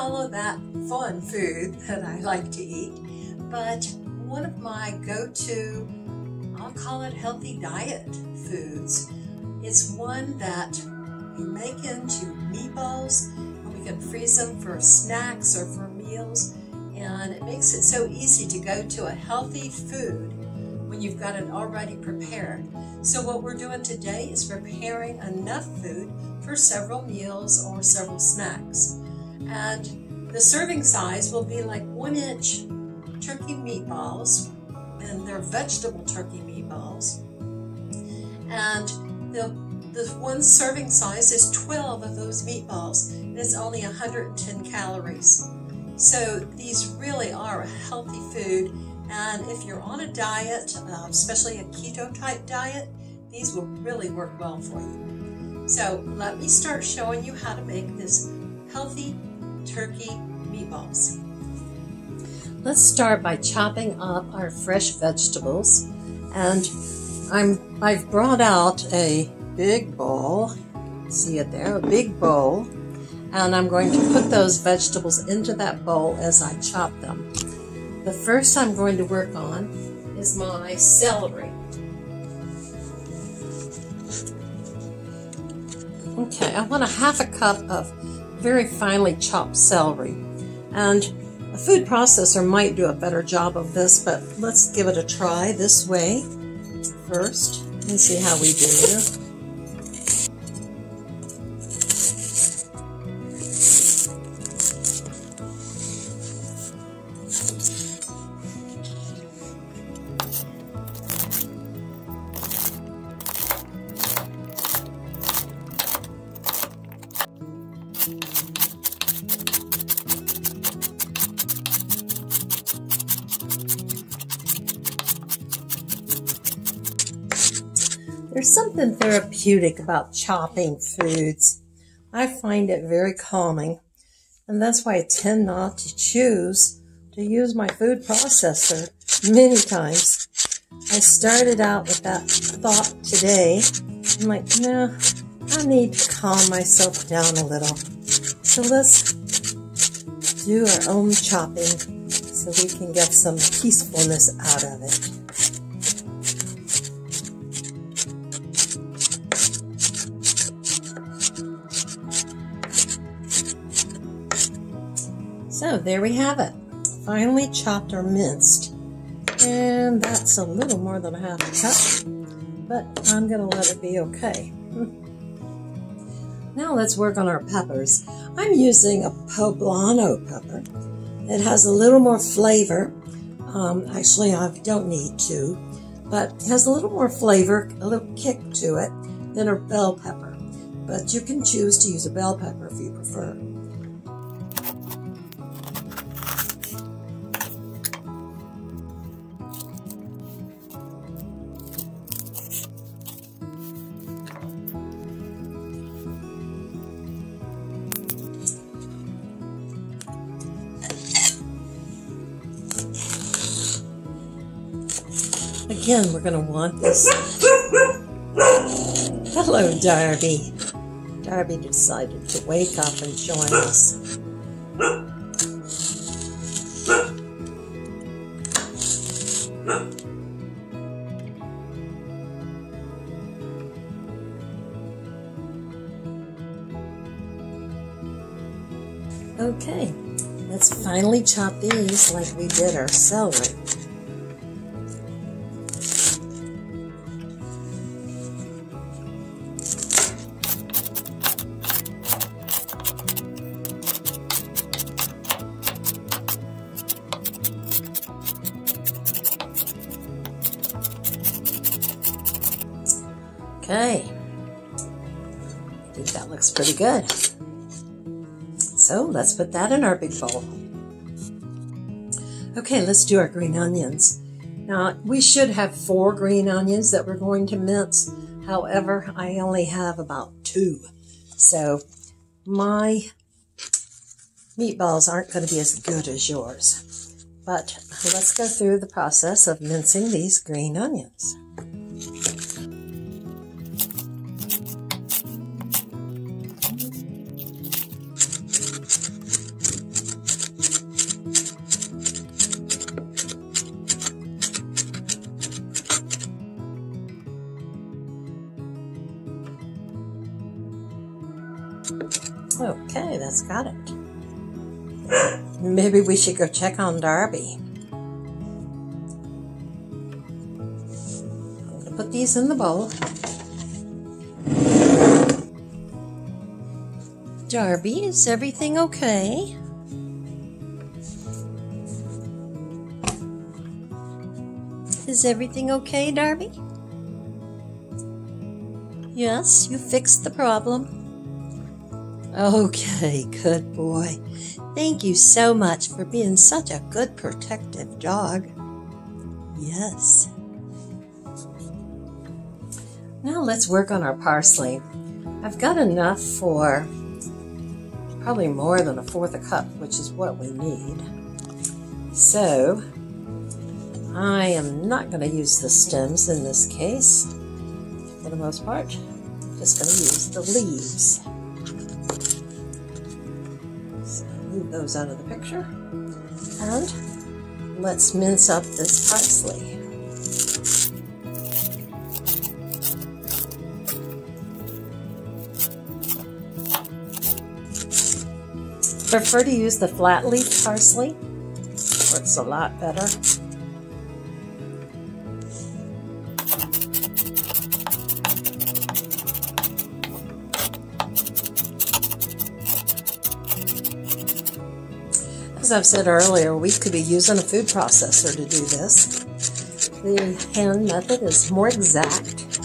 all of that fun food that I like to eat, but one of my go-to, I'll call it healthy diet foods. is one that we make into meatballs and we can freeze them for snacks or for meals. And it makes it so easy to go to a healthy food when you've got it already prepared. So what we're doing today is preparing enough food for several meals or several snacks. And the serving size will be like one inch turkey meatballs, and they're vegetable turkey meatballs. And the, the one serving size is 12 of those meatballs, and it's only 110 calories. So these really are a healthy food, and if you're on a diet, uh, especially a keto type diet, these will really work well for you. So let me start showing you how to make this healthy turkey meatballs. Let's start by chopping up our fresh vegetables. And I'm, I've brought out a big bowl. See it there, a big bowl. And I'm going to put those vegetables into that bowl as I chop them. The first I'm going to work on is my celery. Okay, I want a half a cup of very finely chopped celery. And a food processor might do a better job of this, but let's give it a try this way first and see how we do. Something therapeutic about chopping foods. I find it very calming, and that's why I tend not to choose to use my food processor many times. I started out with that thought today. I'm like, no, I need to calm myself down a little. So let's do our own chopping so we can get some peacefulness out of it. So there we have it. Finely chopped or minced. And that's a little more than a half a cup, but I'm going to let it be okay. now let's work on our peppers. I'm using a poblano pepper. It has a little more flavor. Um, actually, I don't need to, but it has a little more flavor, a little kick to it than a bell pepper. But you can choose to use a bell pepper if you prefer. We're going to want this. Hello, Darby. Darby decided to wake up and join us. Okay, let's finally chop these like we did our celery. Good. So let's put that in our big bowl. Okay, let's do our green onions. Now, we should have four green onions that we're going to mince. However, I only have about two. So my meatballs aren't going to be as good as yours. But let's go through the process of mincing these green onions. Got it. Maybe we should go check on Darby. I'm going to put these in the bowl. Darby, is everything okay? Is everything okay, Darby? Yes, you fixed the problem. Okay, good boy. Thank you so much for being such a good protective dog. Yes. Now let's work on our parsley. I've got enough for probably more than a fourth a cup, which is what we need. So I am not going to use the stems in this case for the most part. I'm just going to use the leaves. Those out of the picture. And let's mince up this parsley. Prefer to use the flat leaf parsley, works a lot better. As I've said earlier, we could be using a food processor to do this. The hand method is more exact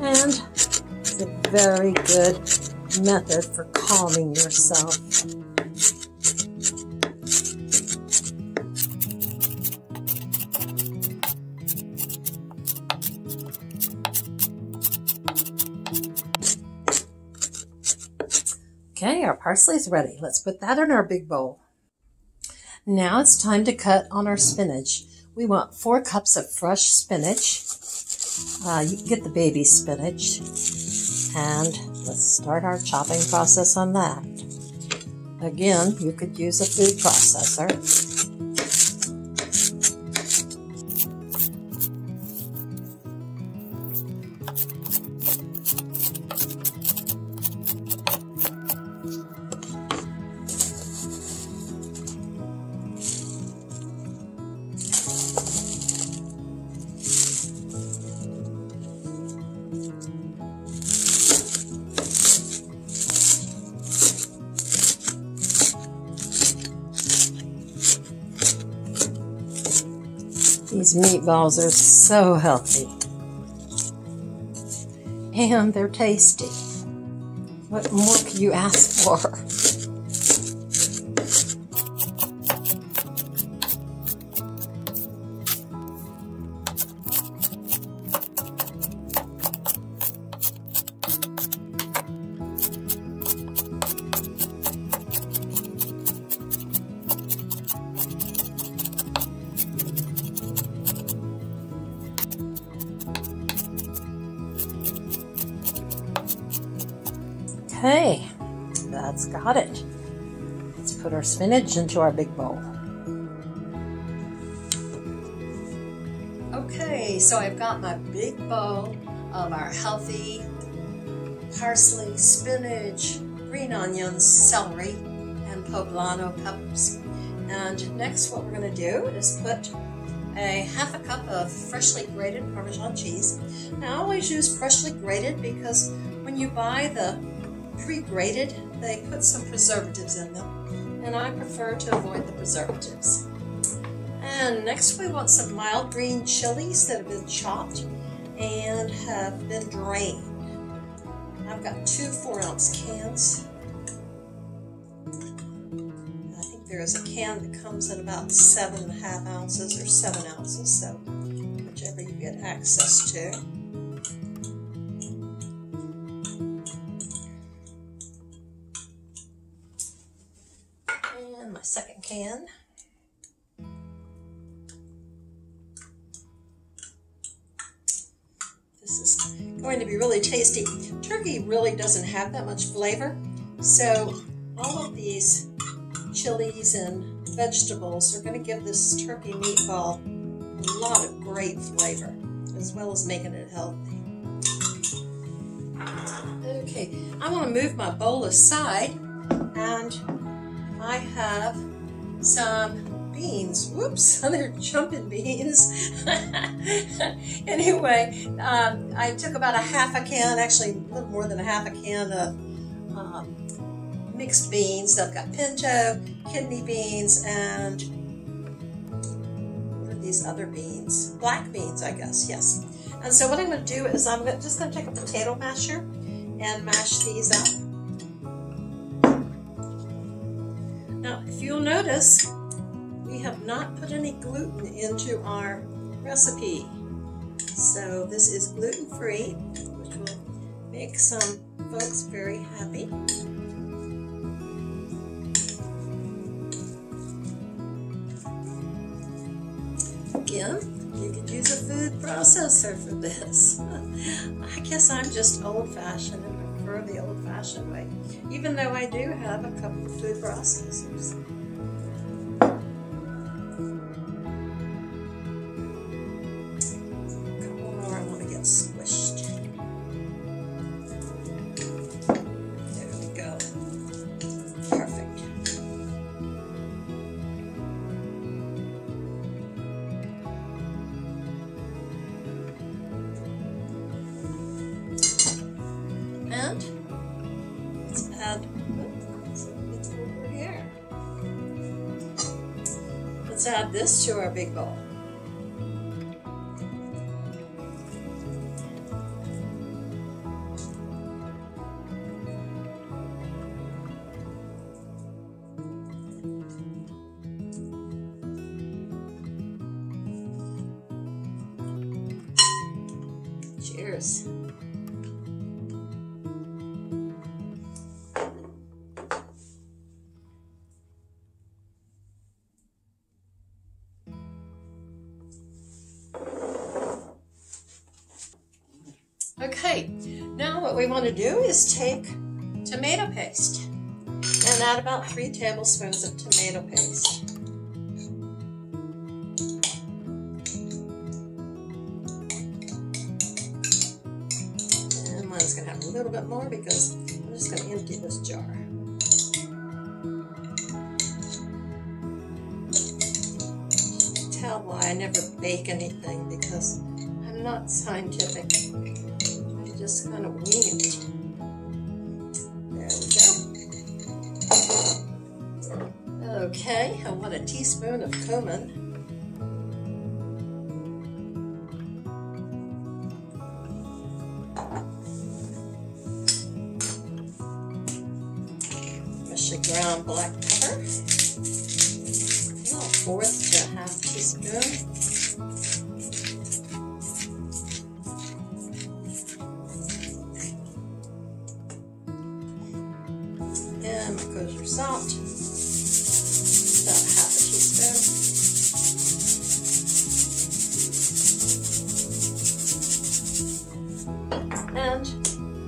and it's a very good method for calming yourself. Okay, our parsley is ready. Let's put that in our big bowl. Now it's time to cut on our spinach. We want four cups of fresh spinach. Uh, you can get the baby spinach. And let's start our chopping process on that. Again, you could use a food processor. Meatballs are so healthy. And they're tasty. What more could you ask for? Okay, that's got it. Let's put our spinach into our big bowl. Okay, so I've got my big bowl of our healthy parsley, spinach, green onions, celery, and poblano peppers. And next what we're going to do is put a half a cup of freshly grated Parmesan cheese. Now I always use freshly grated because when you buy the pre-grated, they put some preservatives in them, and I prefer to avoid the preservatives. And next we want some mild green chilies that have been chopped and have been drained. I've got two four ounce cans. I think there is a can that comes in about seven and a half ounces or seven ounces, so whichever you get access to. My second can. This is going to be really tasty. Turkey really doesn't have that much flavor, so all of these chilies and vegetables are going to give this turkey meatball a lot of great flavor, as well as making it healthy. Okay, I want to move my bowl aside and I have some beans. Whoops, they're jumping beans. anyway, um, I took about a half a can, actually a little more than a half a can of um, mixed beans. I've got pinto, kidney beans, and what are these other beans? Black beans, I guess, yes. And so what I'm going to do is I'm just going to take a potato masher and mash these up. If you'll notice, we have not put any gluten into our recipe. So this is gluten-free, which will make some folks very happy. Again, you could use a food processor for this. I guess I'm just old-fashioned prefer the old-fashioned way, even though I do have a couple of food processors. Big bowl. Cheers. What we want to do is take tomato paste and add about three tablespoons of tomato paste. And mine's going to have a little bit more because I'm just going to empty this jar. Tell why I never bake anything because I'm not scientific just kind of wing it. There we go. Okay, I want a teaspoon of cumin. Salt, about half a teaspoon. And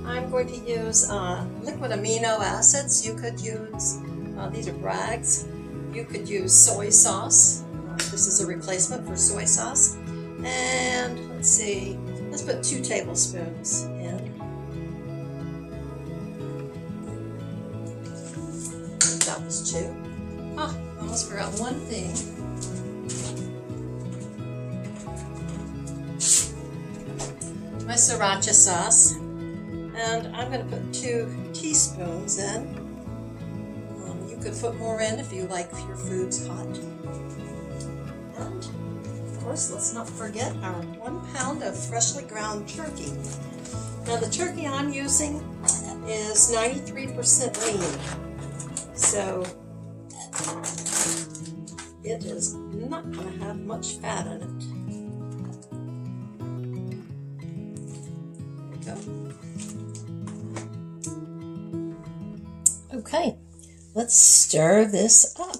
I'm going to use uh, liquid amino acids. You could use, uh, these are Bragg's. You could use soy sauce. This is a replacement for soy sauce. And let's see, let's put two tablespoons My sriracha sauce. And I'm going to put two teaspoons in. Um, you could put more in if you like your foods hot. And, of course, let's not forget our one pound of freshly ground turkey. Now, the turkey I'm using is 93% lean. So it is not going to have much fat in it. Let's stir this up.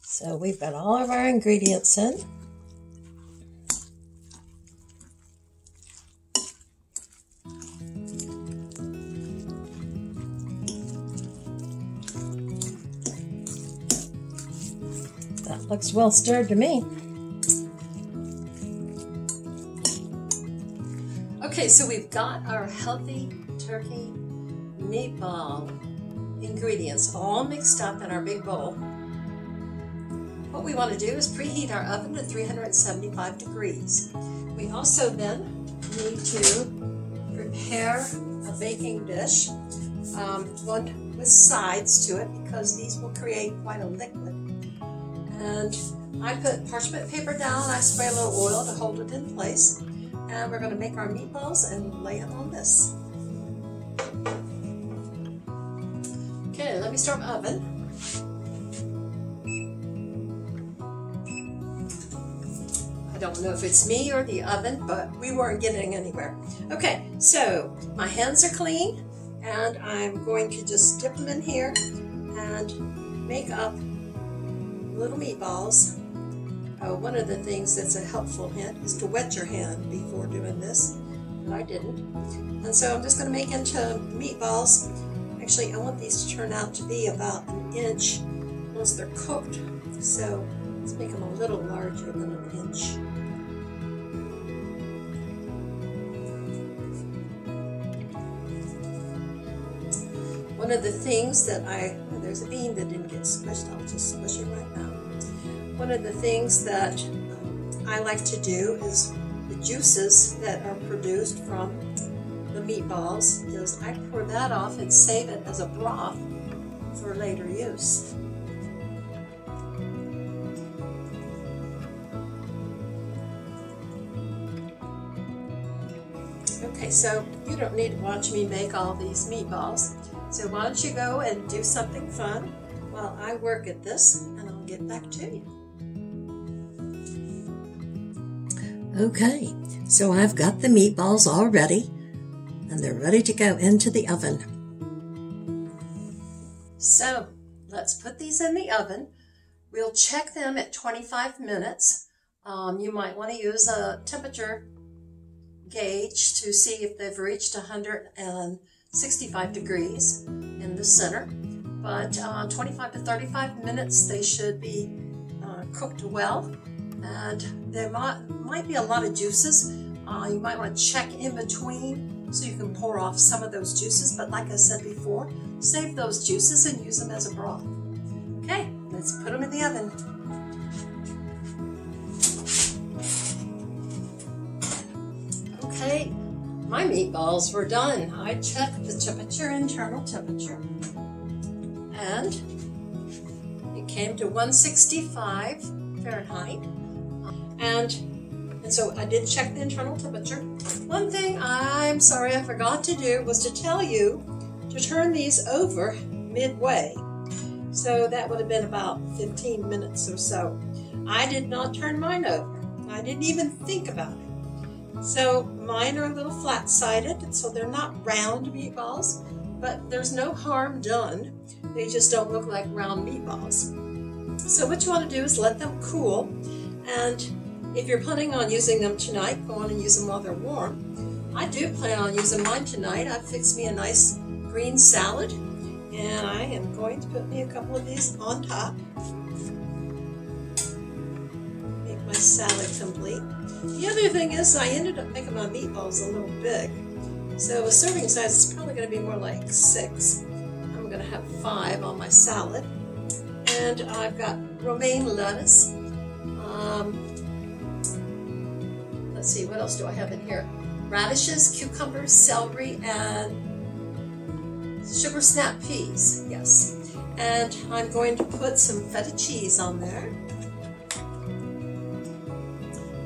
So we've got all of our ingredients in. That looks well stirred to me. Okay, so we've got our healthy turkey meatball ingredients all mixed up in our big bowl. What we want to do is preheat our oven to 375 degrees. We also then need to prepare a baking dish, um, one with sides to it because these will create quite a liquid. And I put parchment paper down, I spray a little oil to hold it in place, and we're going to make our meatballs and lay them on this. Okay, let me start my oven. I don't know if it's me or the oven, but we weren't getting anywhere. Okay, so my hands are clean, and I'm going to just dip them in here and make up little meatballs. Oh, one of the things that's a helpful hint is to wet your hand before doing this, but I didn't. And so I'm just going to make into meatballs Actually, I want these to turn out to be about an inch once they're cooked. So let's make them a little larger than an inch. One of the things that I, there's a bean that didn't get squished, I'll just squish it right now. One of the things that um, I like to do is the juices that are produced from meatballs is I pour that off and save it as a broth for later use. Okay, so you don't need to watch me make all these meatballs. So why don't you go and do something fun while I work at this and I'll get back to you. Okay, so I've got the meatballs all ready and they're ready to go into the oven. So let's put these in the oven. We'll check them at 25 minutes. Um, you might want to use a temperature gauge to see if they've reached 165 degrees in the center. But uh, 25 to 35 minutes, they should be uh, cooked well. And there might, might be a lot of juices. Uh, you might want to check in between so you can pour off some of those juices. But like I said before, save those juices and use them as a broth. Okay, let's put them in the oven. Okay, my meatballs were done. I checked the temperature, internal temperature, and it came to 165 Fahrenheit. And and so I did check the internal temperature. One thing I'm sorry I forgot to do was to tell you to turn these over midway. So that would have been about 15 minutes or so. I did not turn mine over. I didn't even think about it. So mine are a little flat-sided, so they're not round meatballs, but there's no harm done. They just don't look like round meatballs. So what you want to do is let them cool and if you're planning on using them tonight, go on and use them while they're warm. I do plan on using mine tonight. I've fixed me a nice green salad, and I am going to put me a couple of these on top. Make my salad complete. The other thing is I ended up making my meatballs a little big. So a serving size is probably going to be more like six. I'm going to have five on my salad. And I've got romaine lettuce. Um, let's see, what else do I have in here? Radishes, cucumbers, celery, and sugar snap peas, yes. And I'm going to put some feta cheese on there.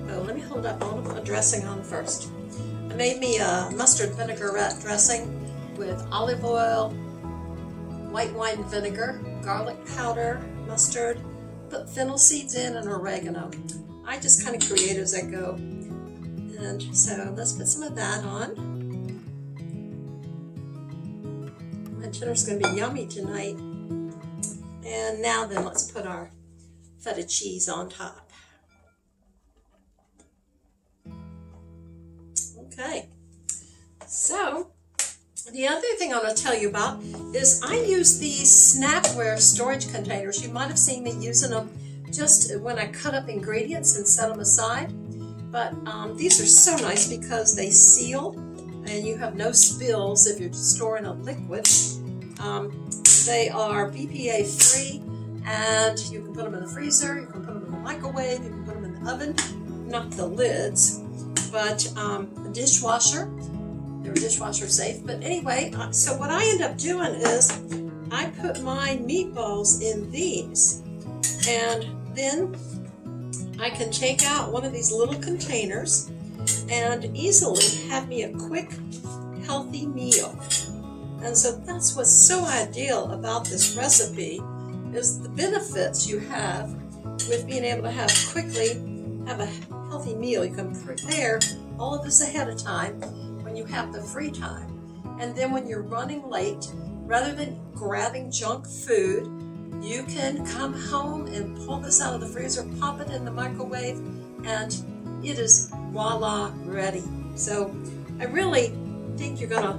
Oh, let me hold up, I want to put a dressing on first. I made me a mustard vinaigrette dressing with olive oil, white wine vinegar, garlic powder, mustard, put fennel seeds in and oregano. I just kind of create as I go. And so let's put some of that on. My dinner's going to be yummy tonight. And now then let's put our feta cheese on top. Okay, so the other thing I want to tell you about is I use these Snapware storage containers. You might have seen me using them just when I cut up ingredients and set them aside. But um, these are so nice because they seal and you have no spills if you're storing a liquid. Um, they are BPA free and you can put them in the freezer, you can put them in the microwave, you can put them in the oven, not the lids, but um, a dishwasher. They're dishwasher safe. But anyway, uh, so what I end up doing is I put my meatballs in these and then I can take out one of these little containers and easily have me a quick, healthy meal. And so that's what's so ideal about this recipe is the benefits you have with being able to have quickly have a healthy meal. You can prepare all of this ahead of time when you have the free time. And then when you're running late, rather than grabbing junk food, you can come home and pull this out of the freezer, pop it in the microwave, and it is voila, ready. So I really think you're to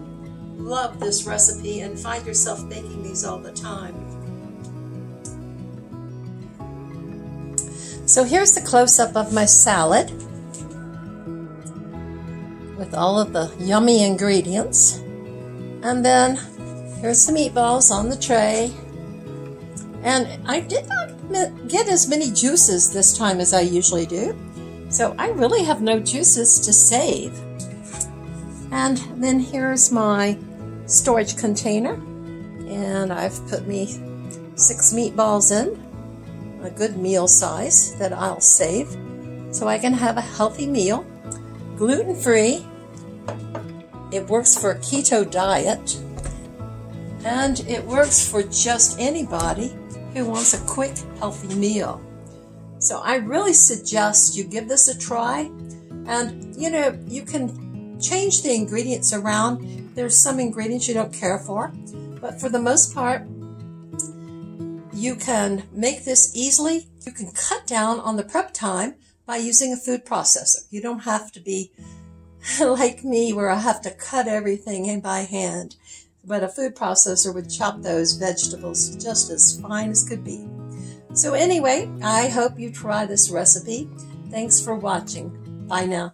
love this recipe and find yourself making these all the time. So here's the close-up of my salad with all of the yummy ingredients. And then here's the meatballs on the tray. And I did not get as many juices this time as I usually do. So I really have no juices to save. And then here's my storage container. And I've put me six meatballs in, a good meal size that I'll save. So I can have a healthy meal, gluten-free. It works for a keto diet. And it works for just anybody who wants a quick, healthy meal. So I really suggest you give this a try. And, you know, you can change the ingredients around. There's some ingredients you don't care for, but for the most part, you can make this easily. You can cut down on the prep time by using a food processor. You don't have to be like me where I have to cut everything in by hand. But a food processor would chop those vegetables just as fine as could be. So anyway, I hope you try this recipe. Thanks for watching. Bye now.